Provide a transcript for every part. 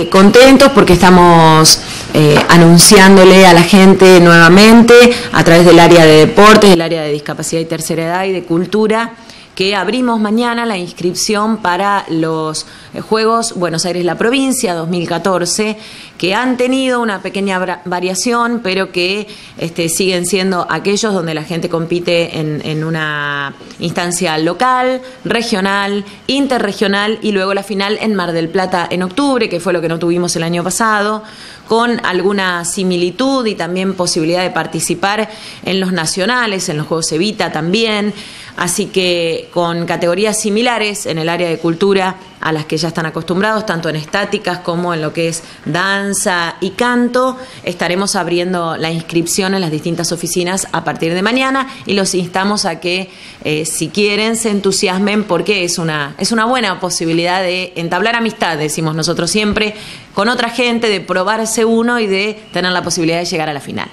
eh, contentos porque estamos eh, anunciándole a la gente nuevamente a través del área de deportes, del área de discapacidad y tercera edad y de cultura que abrimos mañana la inscripción para los Juegos Buenos Aires La Provincia 2014, que han tenido una pequeña variación, pero que este, siguen siendo aquellos donde la gente compite en, en una instancia local, regional, interregional y luego la final en Mar del Plata en octubre, que fue lo que no tuvimos el año pasado con alguna similitud y también posibilidad de participar en los nacionales, en los Juegos Evita también. Así que con categorías similares en el área de cultura a las que ya están acostumbrados, tanto en estáticas como en lo que es danza y canto, estaremos abriendo la inscripción en las distintas oficinas a partir de mañana y los instamos a que eh, si quieren se entusiasmen porque es una, es una buena posibilidad de entablar amistad, decimos nosotros siempre, con otra gente, de probarse uno y de tener la posibilidad de llegar a la final.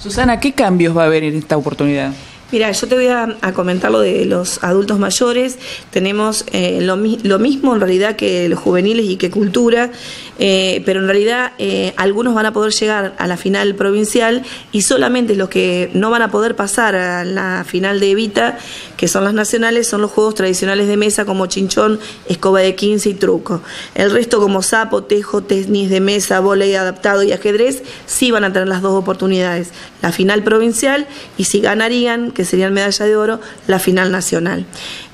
Susana, ¿qué cambios va a haber en esta oportunidad? Mira, yo te voy a, comentar lo de los adultos mayores. Tenemos eh, lo, mismo en realidad que los juveniles y que cultura, eh, pero en realidad eh, algunos van a poder llegar a la final provincial y solamente los que no van a poder pasar a la final de Evita, que son las nacionales, son los juegos tradicionales de mesa como chinchón, escoba de 15 y truco. El resto como sapo, tejo, tenis de mesa, volei adaptado y ajedrez, sí van a tener las dos oportunidades. La final provincial y si ganarían que sería medalla de oro, la final nacional.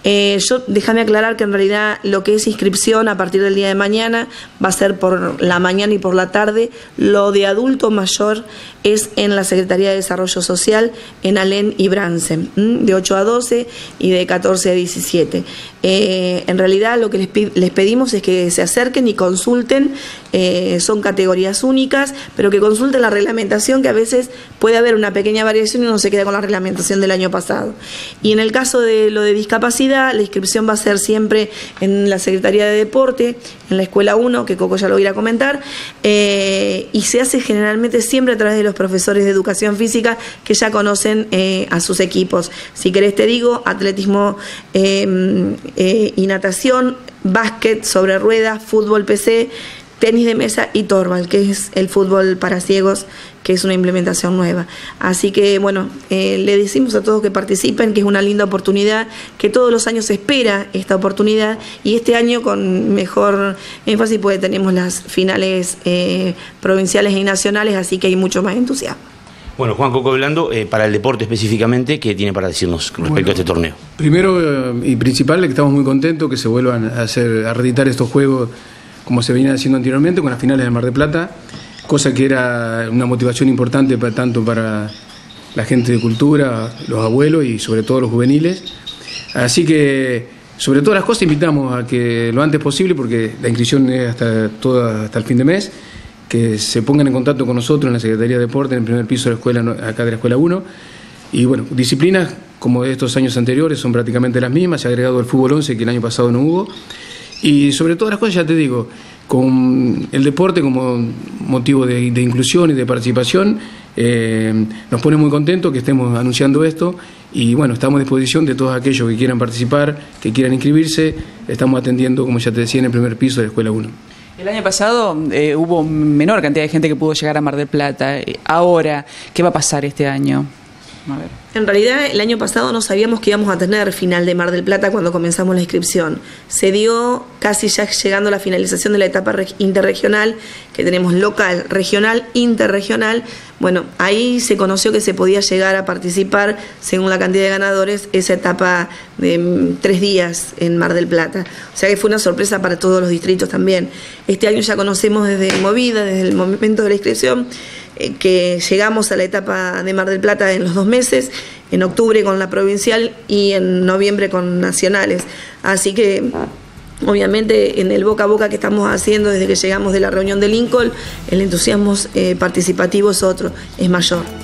Eh, yo déjame aclarar que en realidad lo que es inscripción a partir del día de mañana va a ser por la mañana y por la tarde. Lo de adulto mayor es en la Secretaría de Desarrollo Social en Alén y Bransen, de 8 a 12 y de 14 a 17. Eh, en realidad lo que les, pedimos es que se acerquen y consulten, eh, son categorías únicas, pero que consulten la reglamentación, que a veces puede haber una pequeña variación y uno se queda con la reglamentación del año pasado. Y en el caso de lo de discapacidad, la inscripción va a ser siempre en la Secretaría de Deporte, en la Escuela 1, que Coco ya lo irá a comentar, eh, y se hace generalmente siempre a través de los profesores de educación física que ya conocen eh, a sus equipos. Si querés te digo, atletismo eh, y natación, básquet sobre ruedas, fútbol PC, tenis de mesa y Torval, que es el fútbol para ciegos, que es una implementación nueva. Así que, bueno, eh, le decimos a todos que participen, que es una linda oportunidad, que todos los años se espera esta oportunidad y este año con mejor énfasis, pues tenemos las finales eh, provinciales y nacionales, así que hay mucho más entusiasmo. Bueno, Juan Coco hablando, eh, para el deporte específicamente, ¿qué tiene para decirnos respecto a este torneo? Primero y principal, que estamos muy contentos que se vuelvan a hacer, a reeditar estos juegos como se venía haciendo anteriormente con las finales del Mar de Plata, cosa que era una motivación importante para, tanto para la gente de cultura, los abuelos y sobre todo los juveniles. Así que, sobre todas las cosas, invitamos a que lo antes posible, porque la inscripción es hasta, hasta el fin de mes, que se pongan en contacto con nosotros en la Secretaría de Deporte, en el primer piso de la escuela, acá de la Escuela 1. Y bueno, disciplinas como de estos años anteriores son prácticamente las mismas, se ha agregado el fútbol 11 que el año pasado no hubo. Y sobre todas las cosas, ya te digo, con el deporte como motivo de, inclusión y de participación, eh, nos pone muy contentos que estemos anunciando esto y bueno, estamos a disposición de todos aquellos que quieran participar, que quieran inscribirse, estamos atendiendo, como ya te decía, en el primer piso de la Escuela 1. El año pasado eh, hubo menor cantidad de gente que pudo llegar a Mar del Plata. Ahora, ¿qué va a pasar este año? A. En realidad, el año pasado no sabíamos que íbamos a tener final de Mar del Plata cuando comenzamos la inscripción. Se dio casi ya llegando a la finalización de la etapa interregional, que tenemos local, regional, interregional. Bueno, ahí se conoció que se podía llegar a participar, según la cantidad de ganadores, esa etapa de mm, tres días en Mar del Plata. O sea que fue una sorpresa para todos los distritos también. Este año ya conocemos desde Movida, desde el momento de la inscripción, eh, que llegamos a la etapa de Mar del Plata en los dos meses en octubre con la provincial y en noviembre con nacionales. Así que obviamente en el boca a boca que estamos haciendo desde que llegamos de la reunión de Lincoln, el entusiasmo eh, participativo es otro, es mayor.